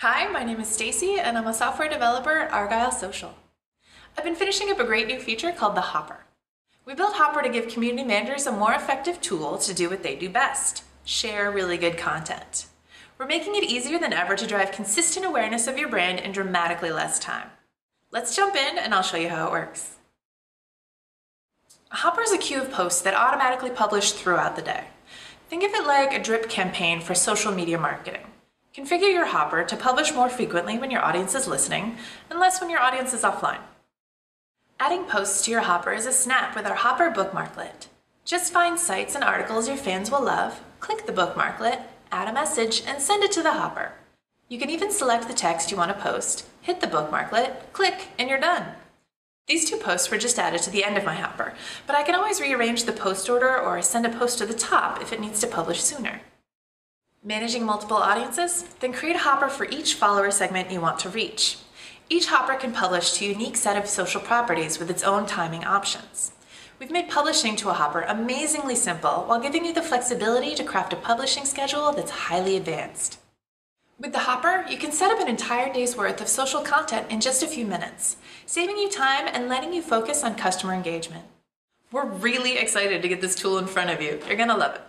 Hi, my name is Stacy and I'm a software developer at Argyle Social. I've been finishing up a great new feature called the Hopper. We built Hopper to give community managers a more effective tool to do what they do best, share really good content. We're making it easier than ever to drive consistent awareness of your brand in dramatically less time. Let's jump in and I'll show you how it works. Hopper is a queue of posts that automatically publish throughout the day. Think of it like a drip campaign for social media marketing. Configure your Hopper to publish more frequently when your audience is listening and less when your audience is offline. Adding posts to your Hopper is a snap with our Hopper bookmarklet. Just find sites and articles your fans will love, click the bookmarklet, add a message, and send it to the Hopper. You can even select the text you want to post, hit the bookmarklet, click, and you're done. These two posts were just added to the end of my Hopper, but I can always rearrange the post order or send a post to the top if it needs to publish sooner. Managing multiple audiences? Then create a Hopper for each follower segment you want to reach. Each Hopper can publish to a unique set of social properties with its own timing options. We've made publishing to a Hopper amazingly simple while giving you the flexibility to craft a publishing schedule that's highly advanced. With the Hopper, you can set up an entire day's worth of social content in just a few minutes, saving you time and letting you focus on customer engagement. We're really excited to get this tool in front of you. You're gonna love it.